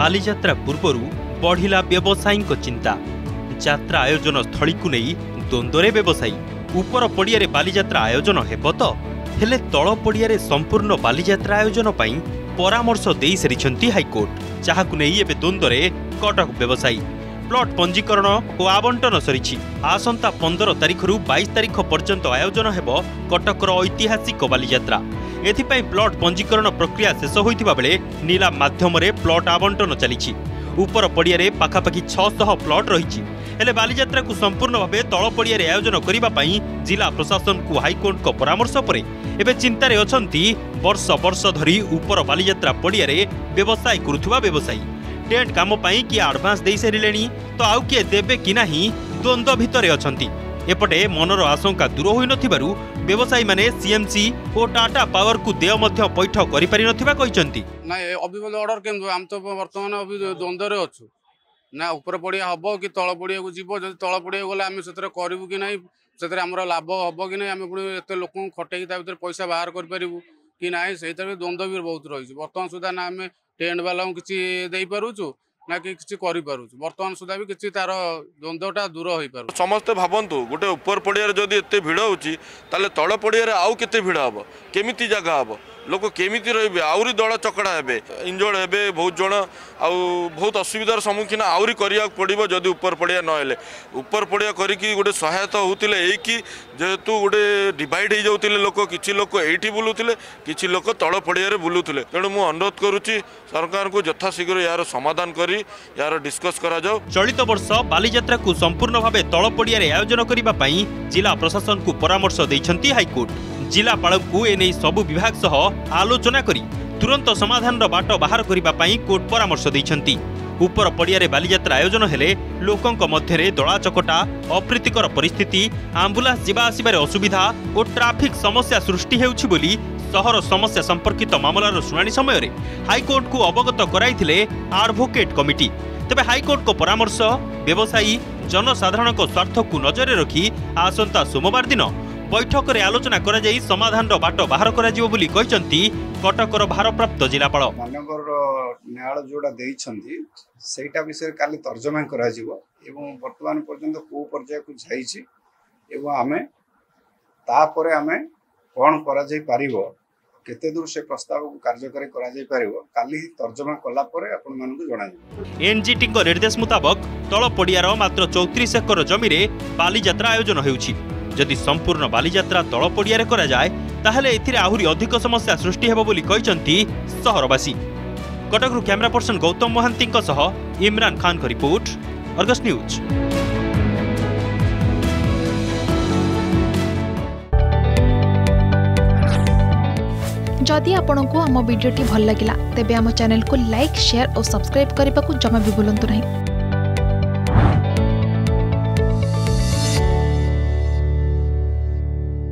ବାଲିଯାତ୍ରା ପୂର୍ବରୁ ବଢ଼ିଲା ବ୍ୟବସାୟୀଙ୍କ ଚିନ୍ତା। ଯାତ୍ରା ଆୟୋଜନ ସ୍ଥଳୀକୁ ନେଇ ଦ୍ୱନ୍ଦ୍ୱରେ ବ୍ୟବସାୟୀ ଉପର ପଡ଼ିଆରେ ବାଲିଯାତ୍ରା ଆୟୋଜନ ହେବ ତ? ହେଲେ ତଳ ପଡ଼ିଆରେ ସମ୍ପୂର୍ଣ୍ଣ ବାଲିଯାତ୍ରା ଆୟୋଜନ ପାଇଁ ପରାମର୍ଶ ଦେଇ ସାରିଛନ୍ତି ହାଇକୋର୍ଟ। ଯାହାକୁ ନେଇ ଏବେ ଦ୍ୱନ୍ଦ୍ୱରେ କଟକ ବ୍ୟବସାୟୀ ପ୍ଲଟ୍ ପଞ୍ଜୀକରଣ ଓ ଆବଣ୍ଟନ ସରିଛି ଆସନ୍ତା ପନ୍ଦର ତାରିଖରୁ ବାଇଶ ତାରିଖ ପର୍ଯ୍ୟନ୍ତ ଆୟୋଜନ ହେବ କଟକର ଐତିହାସିକ ବାଲିଯାତ୍ରା ଏଥିପାଇଁ ପ୍ଲଟ୍ ପଞ୍ଜୀକରଣ ପ୍ରକ୍ରିୟା ଶେଷ ହୋଇଥିବା ବେଳେ ନିଲାମ ମାଧ୍ୟମରେ ପ୍ଲଟ୍ ଆବଣ୍ଟନ ଚାଲିଛି ଉପର ପଡ଼ିଆରେ ପାଖାପାଖି ଛଅଶହ ପ୍ଲଟ୍ ରହିଛି ହେଲେ ବାଲିଯାତ୍ରାକୁ ସମ୍ପୂର୍ଣ୍ଣ ଭାବେ ତଳ ପଡ଼ିଆରେ ଆୟୋଜନ କରିବା ପାଇଁ ଜିଲ୍ଲା ପ୍ରଶାସନକୁ ହାଇକୋର୍ଟଙ୍କ ପରାମର୍ଶ ପରେ ଏବେ ଚିନ୍ତାରେ ଅଛନ୍ତି ବର୍ଷ ବର୍ଷ ଧରି ଉପର ବାଲିଯାତ୍ରା ପଡ଼ିଆରେ ବ୍ୟବସାୟ କରୁଥିବା ବ୍ୟବସାୟୀ ଟେଣ୍ଟ କାମ ପାଇଁ କିଏ ଆଡଭାନ୍ସ ଦେଇସାରିଲେଣି ତ ଆଉ କିଏ ଦେବେ କି ନାହିଁ? ଦ୍ୱନ୍ଦ୍ୱ ଭିତରେ ଅଛନ୍ତି। ଏପଟେ ମନର ଆଶଙ୍କା ଦୂର ହୋଇନଥିବାରୁ ବ୍ୟବସାୟୀମାନେ ସିଏମ୍ସି ଓ ଟାଟା ପାୱାରକୁ ଦେୟ ମଧ୍ୟ ପୈଠ କରିପାରିନଥିବା କହିଛନ୍ତି। ନାଇଁ ଅବିବଦ ଅର୍ଡର କେମିତି ଆମେ ତ ବର୍ତ୍ତମାନ ଅବି ଦ୍ୱନ୍ଦ୍ୱରେ ଅଛୁ। ନା ଉପର ପଡ଼ିଆ ହବ କି ତଳ ପଡ଼ିଆକୁ ଯିବ? ଯଦି ତଳ ପଡ଼ିଆକୁ ଗଲେ ଆମେ ସେଥିରେ କରିବୁ କି ନାହିଁ? ସେଥିରେ ଆମର ଲାଭ ହବ କି ନାହିଁ? ଆମେ ପୁଣି ଏତେ ଲୋକଙ୍କୁ ଖଟେଇକି ତା ଭିତରେ ପଇସା ବାହାର କରିପାରିବୁ କି ନାହିଁ? ସେଇଥିରେ ଦ୍ୱନ୍ଦ୍ୱ ବି ବହୁତ ରହିଛି। ବର୍ତ୍ତମାନ ସୁଦ୍ଧା ନା ଆମେ ଟେଣ୍ଟ ବାଲାଙ୍କୁ କିଛି ଦେଇପାରୁଛୁ ନା କି କିଛି କରିପାରୁଛୁ? ବର୍ତ୍ତମାନ ସୁଦ୍ଧା ବି କିଛି ତାର ଦ୍ୱନ୍ଦ୍ୱଟା ଦୂର ହୋଇପାରୁ ସମସ୍ତେ ଭାବନ୍ତୁ ଗୋଟେ ଉପର ପଡ଼ିଆରେ ଯଦି ଏତେ ଭିଡ଼ ହେଉଛି ତାହେଲେ ତଳ ପଡ଼ିଆରେ ଆଉ କେତେ ଭିଡ଼ ହେବ? କେମିତି ଜାଗା ହେବ? ଲୋକ କେମିତି ରହିବେ? ଆହୁରି ଦଳ ଚକଡ଼ା ହେବେ ଇଞ୍ଜୋର୍ଡ ହେବେ ବହୁତ ଜଣ। ଆଉ ବହୁତ ଅସୁବିଧାର ସମ୍ମୁଖୀନ ଆହୁରି କରିବାକୁ ପଡ଼ିବ ଯଦି ଉପର ପଡ଼ିଆ ନହେଲେ ଉପର ପଡ଼ିଆ କରିକି ଗୋଟେ ସହାୟତା ହେଉଥିଲେ ଏଇକି ଯେହେତୁ ଗୋଟେ ଡିଭାଇଡ୍ ହେଇଯାଉଥିଲେ ଲୋକ କିଛି ଲୋକ ଏଇଠି ବୁଲୁଥିଲେ କିଛି ଲୋକ ତଳ ପଡ଼ିଆରେ ବୁଲୁଥିଲେ। ତେଣୁ ମୁଁ ଅନୁରୋଧ କରୁଛି ସରକାରଙ୍କୁ ଯଥାଶୀଘ୍ର ଏହାର ସମାଧାନ କରି ଏହାର ଡିସ୍କସ୍ କରାଯାଉ। ଚଳିତ ବର୍ଷ ବାଲିଯାତ୍ରାକୁ ସମ୍ପୂର୍ଣ୍ଣ ଭାବେ ତଳ ପଡ଼ିଆରେ ଆୟୋଜନ କରିବା ପାଇଁ ଜିଲ୍ଲା ପ୍ରଶାସନକୁ ପରାମର୍ଶ ଦେଇଛନ୍ତି ହାଇକୋର୍ଟ। ଜିଲ୍ଲାପାଳଙ୍କୁ ଏନେଇ ସବୁ ବିଭାଗ ସହ ଆଲୋଚନା କରି ତୁରନ୍ତ ସମାଧାନର ବାଟ ବାହାର କରିବା ପାଇଁ କୋର୍ଟ ପରାମର୍ଶ ଦେଇଛନ୍ତି। ଉପର ପଡ଼ିଆରେ ବାଲିଯାତ୍ରା ଆୟୋଜନ ହେଲେ ଲୋକଙ୍କ ମଧ୍ୟରେ ଦଳାଚକଟା ଅପ୍ରୀତିକର ପରିସ୍ଥିତି ଆମ୍ବୁଲାନ୍ସ ଯିବା ଆସିବାରେ ଅସୁବିଧା ଓ ଟ୍ରାଫିକ୍ ସମସ୍ୟା ସୃଷ୍ଟି ହେଉଛି ବୋଲି ସହର ସମସ୍ୟା ସମ୍ପର୍କିତ ମାମଲାର ଶୁଣାଣି ସମୟରେ ହାଇକୋର୍ଟକୁ ଅବଗତ କରାଇଥିଲେ ଆଡଭୋକେଟ୍ କମିଟି। ତେବେ ହାଇକୋର୍ଟଙ୍କ ପରାମର୍ଶ ବ୍ୟବସାୟୀ ଜନସାଧାରଣଙ୍କ ସ୍ୱାର୍ଥକୁ ନଜରରେ ରଖି ଆସନ୍ତା ସୋମବାର ଦିନ বৈঠকরে আলোচনা করা যাই সমাধানর বাট বাহার করা যিব বলি কইছন্তি কটকর ভারপ্রাপ্ত জেলাপাল মানকর ন্যায়ালয় যেটা দেইছন্তি সেইটা বিষয়ে কালি তর্জমা করা যিব এবং বর্তমান পর্যন্ত কেউ পর্যায়কু যাইছি এবং আমি তাপরে আমি কোন করা যাই পারিব কেতে দূর সে প্রস্তাবক কার্যকরী করা যাই পারিব কালি তর্জমা কলা পরে আপনাদের জনাইব এনজিটি নির্দেশ মুতাবক তল পড়িয়ার মাত্র চৌত্রিশ একর জমিরে বালিযাত্রা আয়োজন হেউছি ଯଦି ସମ୍ପୂର୍ଣ୍ଣ ବାଲିଯାତ୍ରା ତଳ ପଡ଼ିଆରେ କରାଯାଏ ତାହେଲେ ଏଥିରେ ଆହୁରି ଅଧିକ ସମସ୍ୟା ସୃଷ୍ଟି ହେବ ବୋଲି କହିଛନ୍ତି ସହରବାସୀ କଟକରୁ କ୍ୟାମେରା ପର୍ସନ ଗୌତମ ମହାନ୍ତିଙ୍କ ସହ ଇମ୍ରାନ ଖାନଙ୍କ ରିପୋର୍ଟ ଅର୍ଗସ୍ ନ୍ୟୁଜ୍ ଯଦି ଆପଣଙ୍କୁ ଆମ ଭିଡ଼ିଓଟି ଭଲ ଲାଗିଲା ତେବେ ଆମ ଚ୍ୟାନେଲକୁ ଲାଇକ୍ ସେୟାର ଓ ସବସ୍କ୍ରାଇବ୍ କରିବାକୁ ଜମା ବି ଭୁଲନ୍ତୁ ନାହିଁ